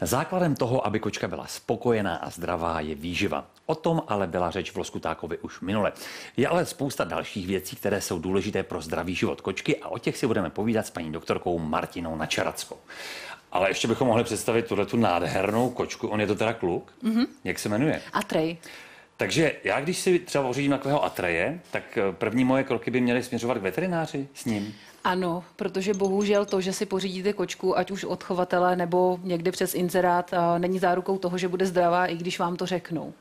Základem toho, aby kočka byla spokojená a zdravá, je výživa. O tom ale byla řeč v Loskutákovi už minule. Je ale spousta dalších věcí, které jsou důležité pro zdravý život kočky a o těch si budeme povídat s paní doktorkou Martinou Načarackou. Ale ještě bychom mohli představit tuhle tu nádhernou kočku. On je to teda kluk? Mm-hmm. Jak se jmenuje? Atrej. Takže já, když si třeba pořídím takového atreje, tak eh, první moje kroky by měly směřovat k veterináři s ním. Ano, protože bohužel to, že si pořídíte kočku, ať už od chovatele nebo někde přes inzerát, není zárukou toho, že bude zdravá, i když vám to řeknou.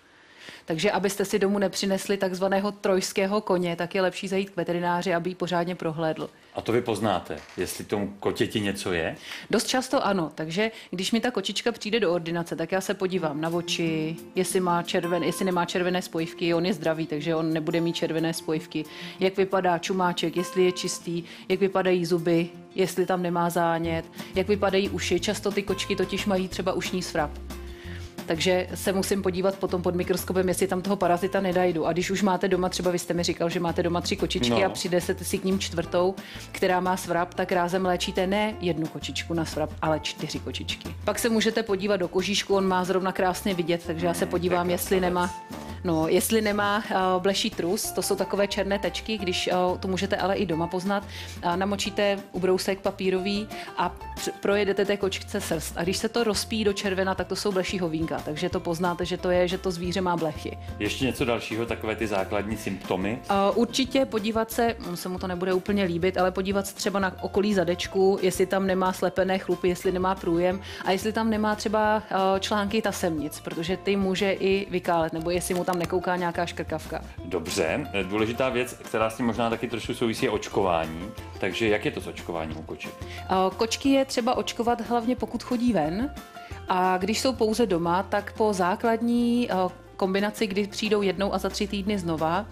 Takže abyste si domů nepřinesli takzvaného trojského koně, tak je lepší zajít k veterináři, aby ji pořádně prohlédl. A to vy poznáte, jestli tomu kotěti něco je? Dost často ano, takže když mi ta kočička přijde do ordinace, tak já se podívám na oči, jestli, má červen, jestli nemá červené spojivky, on je zdravý, takže on nebude mít červené spojivky. Jak vypadá čumáček, jestli je čistý, jak vypadají zuby, jestli tam nemá zánět, jak vypadají uši. Často ty kočky totiž mají třeba ušní svrap takže se musím podívat potom pod mikroskopem, jestli tam toho parazita nedajdu. A když už máte doma, třeba vy jste mi říkal, že máte doma tři kočičky no. a přijde se si k ním čtvrtou, která má svrap, tak rázem léčíte ne jednu kočičku na svrap, ale čtyři kočičky. Pak se můžete podívat do kožíšku, on má zrovna krásně vidět, takže já se podívám, jestli nemá No, jestli nemá uh, bleší trus, to jsou takové černé tečky, když uh, to můžete ale i doma poznat, uh, namočíte ubrousek papírový a projedete té kočce srst. A když se to rozpíjí do červena, tak to jsou bleší hovínka, takže to poznáte, že to je, že to zvíře má blechy. Ještě něco dalšího, takové ty základní symptomy? Uh, určitě podívat se, no, se mu to nebude úplně líbit, ale podívat se třeba na okolí zadečku, jestli tam nemá slepené chlupy, jestli nemá průjem a jestli tam nemá třeba uh, články tasemnic, protože ty může i vykálet, nebo jestli mu tam tam nekouká nějaká škrkavka. Dobře, důležitá věc, která s tím možná taky trošku souvisí, je očkování. Takže jak je to s očkováním u koček? Kočky je třeba očkovat hlavně pokud chodí ven. A když jsou pouze doma, tak po základní kombinaci, kdy přijdou jednou a za tři týdny znova,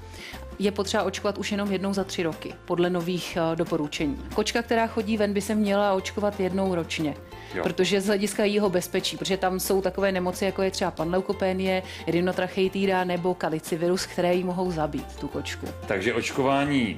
je potřeba očkovat už jenom jednou za tři roky, podle nových doporučení. Kočka, která chodí ven, by se měla očkovat jednou ročně. Jo. protože z hlediska jeho bezpečí, protože tam jsou takové nemoci, jako je třeba panleukopénie, rhinotracheitída nebo kalicivirus, které jí mohou zabít, tu kočku. Takže očkování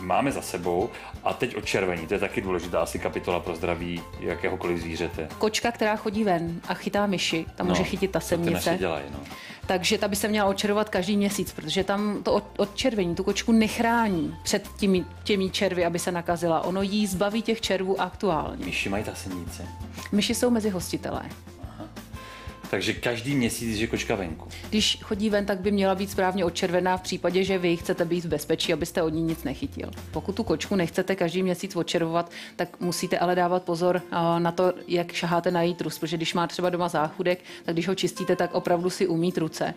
máme za sebou. A teď o červení, to je taky důležitá asi kapitola pro zdraví jakéhokoliv zvířete. Kočka, která chodí ven a chytá myši, tam no, může chytit ta semnice. To dělají, no. Takže ta by se měla očerovat každý měsíc, protože tam to odčervení tu kočku nechrání před těmi, těmi červy, aby se nakazila. Ono jí zbaví těch červů aktuálně. Myši mají ta semnice? Myši jsou mezi hostitelé. Takže každý měsíc je kočka venku. Když chodí ven, tak by měla být správně odčervená v případě, že vy chcete být v bezpečí, abyste od ní nic nechytil. Pokud tu kočku nechcete každý měsíc odčervovat, tak musíte ale dávat pozor na to, jak šaháte na její trus, protože když má třeba doma záchudek, tak když ho čistíte, tak opravdu si umít ruce.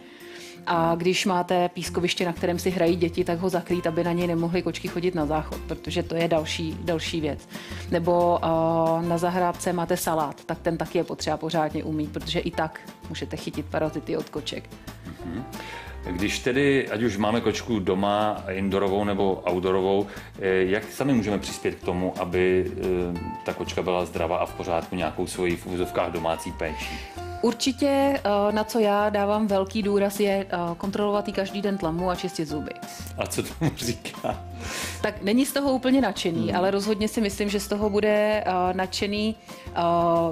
A když máte pískoviště, na kterém si hrají děti, tak ho zakrýt, aby na něj nemohly kočky chodit na záchod, protože to je další, další věc. Nebo uh, na zahrádce máte salát, tak ten taky je potřeba pořádně umít, protože i tak můžete chytit parazity od koček. Mm-hmm. Když tedy, ať už máme kočku doma, indoorovou nebo outdoorovou, eh, jak sami můžeme přispět k tomu, aby eh, ta kočka byla zdravá a v pořádku nějakou svoji v úzovkách domácí péči? Určitě, eh, na co já dávám velký důraz, je kontrolovat jí každý den tlamu a čistit zuby. A co tomu říká? Tak není z toho úplně nadšený, hmm. ale rozhodně si myslím, že z toho bude nadšený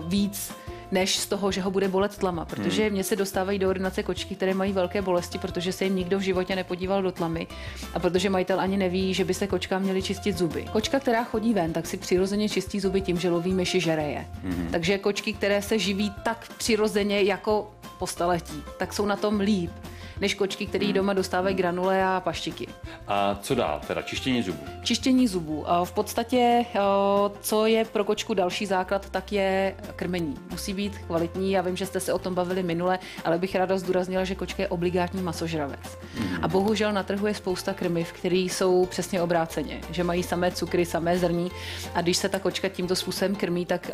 víc než z toho, že ho bude bolet tlama, protože hmm. mně se dostávají do ordinace kočky, které mají velké bolesti, protože se jim nikdo v životě nepodíval do tlamy a protože majitel ani neví, že by se kočkám měly čistit zuby. Kočka, která chodí ven, tak si přirozeně čistí zuby tím, že loví myši žereje. Hmm. Takže kočky, které se živí tak přirozeně jako po staletí, tak jsou na tom líp než kočky, které doma dostávají granule a paštiky. A co dál? Teda čištění zubů? Čištění zubů. V podstatě, co je pro kočku další základ, tak je krmení. Musí být kvalitní. Já vím, že jste se o tom bavili minule, ale bych ráda zdůraznila, že kočka je obligátní masožravec. Hmm. A bohužel na trhu je spousta krmiv, které jsou přesně obráceně, že mají samé cukry, samé zrní. A když se ta kočka tímto způsobem krmí, tak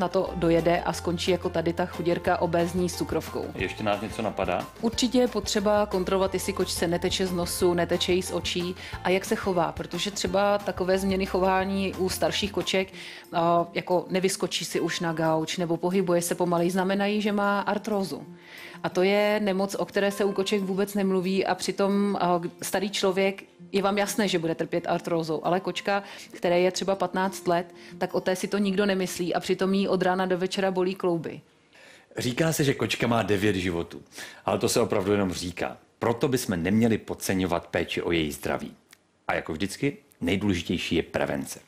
na to dojede a skončí jako tady ta chuděrka obézní s cukrovkou. Ještě nás něco napadá? Určitě je potřeba kontrolovat, jestli kočce neteče z nosu, neteče jí z očí a jak se chová, protože třeba takové změny chování u starších koček, jako nevyskočí si už na gauč nebo pohybuje se pomalej, znamenají, že má artrózu. A to je nemoc, o které se u koček vůbec nemluví a přitom starý člověk je vám jasné, že bude trpět artrózou, ale kočka, které je třeba 15 let, tak o té si to nikdo nemyslí a přitom jí od rána do večera bolí klouby. Říká se, že kočka má devět životů, ale to se opravdu jenom říká. Proto bychom neměli podceňovat péči o její zdraví. A jako vždycky, nejdůležitější je prevence.